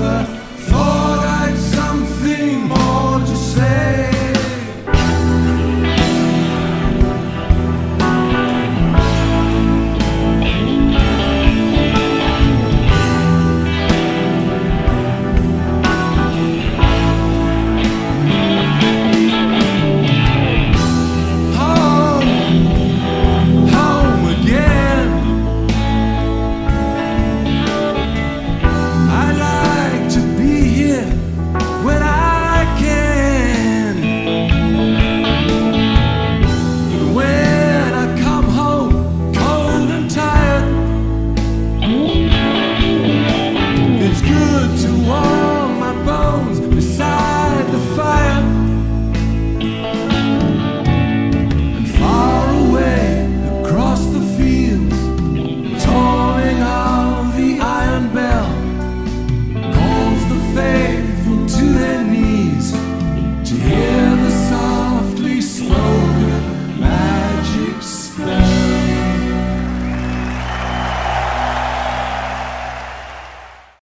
over.